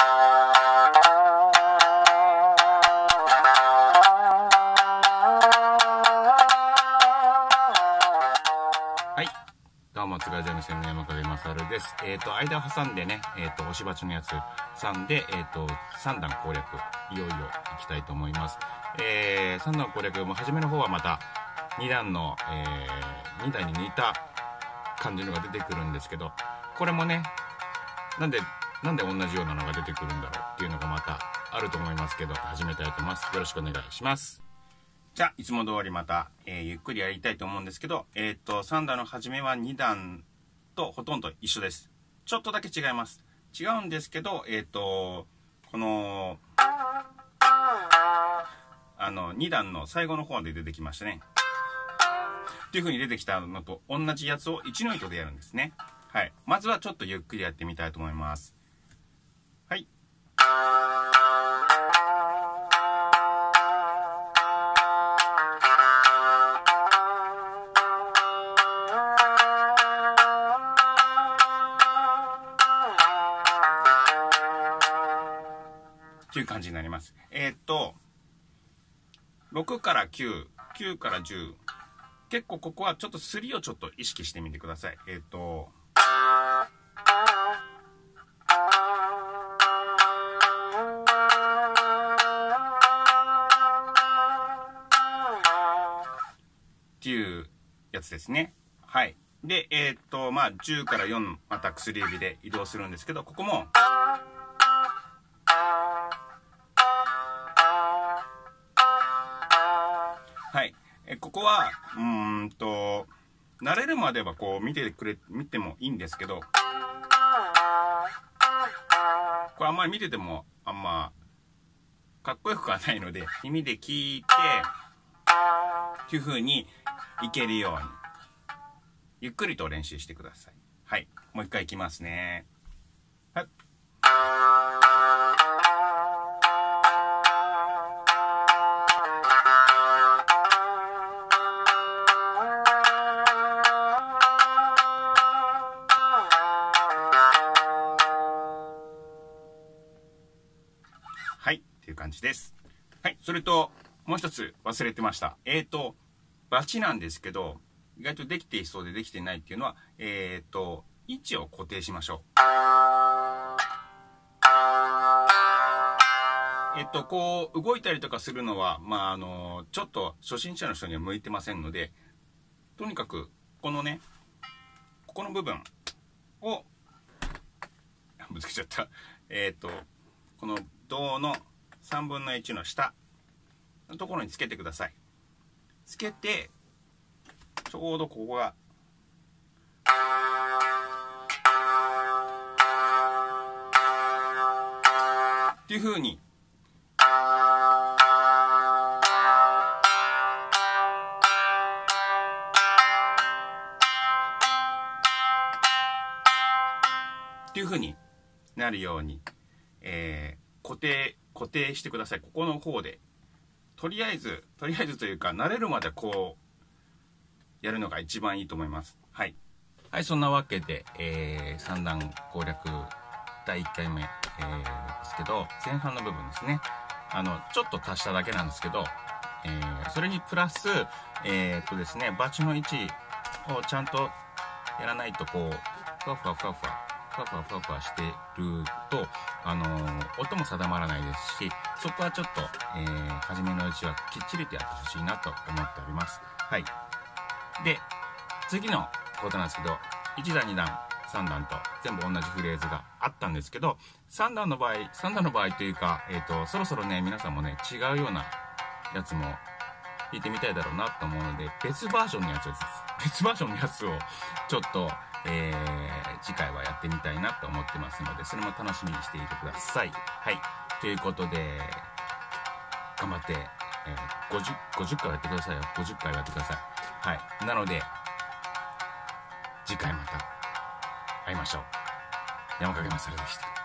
はい。どうも、津賀ジャム線の山影勝です。えっ、と、間を挟んでね、えっ、と、押し鉢のやつ3で、えっ、と、3段攻略、いよいよいきたいと思います。えー、3段攻略、も初めの方はまた、2段の、え、2段に似た感じのが出てくるんですけど、これもね、なんで、なんで同じようなのが出てくるんだろうっていうのがまたあると思いますけど、始めたいと思います。よろしくお願いします。じゃあ、いつも通りまた、えーゆっくりやりたいと思うんですけど、えーっと、3段の初めは2段とほとんど一緒です。ちょっとだけ違います。違うんですけど、えーっと、この、あの、2段の最後の方で出てきましたね。っていう風に出てきたのと同じやつを1の糸でやるんですね。はい。まずはちょっとゆっくりやってみたいと思います。はい。っていう感じになります。えーっと、6から9、9から10。結構ここはちょっとすりをちょっと意識してみてください。えーっと、やつですね。はい。で、えーっと、まあ、10から4、また薬指で移動するんですけど、ここも、はい。え、ここは、うんと、慣れるまではこう見てくれ、見てもいいんですけど、これあんまり見ててもあんまかっこよくはないので、耳で聞いて、っていう風にいけるように、ゆっくりと練習してください。はい。もう一回いきますね。はい。はい。っていう感じです。はい。それと、もう一つ忘れてました。えーと、バチなんですけど、意外とできていそうでできてないっていうのは、えーと、位置を固定しましょう。えっと、こう、動いたりとかするのは、まあ、あの、ちょっと初心者の人には向いてませんので、とにかく、このね、ここの部分を、ぶつけちゃった。えっと、この銅の3分の1の下のところにつけてください。つけて、ちょうどここが、っていう風に、っていう風になるように、えー固定、固定してください。ここの方で。とりあえず、とりあえずというか、慣れるまでこう、やるのが一番いいと思います。はい。はい、そんなわけで、えー、三段攻略第1回目、えー、ですけど、前半の部分ですね。あの、ちょっと足しただけなんですけど、えー、それにプラス、えー、っとですね、バチの位置をちゃんとやらないと、こう、ふわふわふわふわ、ふわふわふわふわしてると、あのー音も定まらないですし、そこはちょっと、えー、初めのうちはきっちりとやってほしいなと思っております。はい。で、次のことなんですけど、1段、2段、3段と全部同じフレーズがあったんですけど、3段の場合、3段の場合というか、えっ、と、そろそろね、皆さんもね、違うようなやつも弾いてみたいだろうなと思うので、別バージョンのやつです。別バージョンのやつを、ちょっと、えー、次回はやってみたいなと思ってますので、それも楽しみにしていてください。はい。ということで、頑張って、えー、50、50回やってくださいよ。50回やってください。はい。なので、次回また会いましょう。山影まさるでした。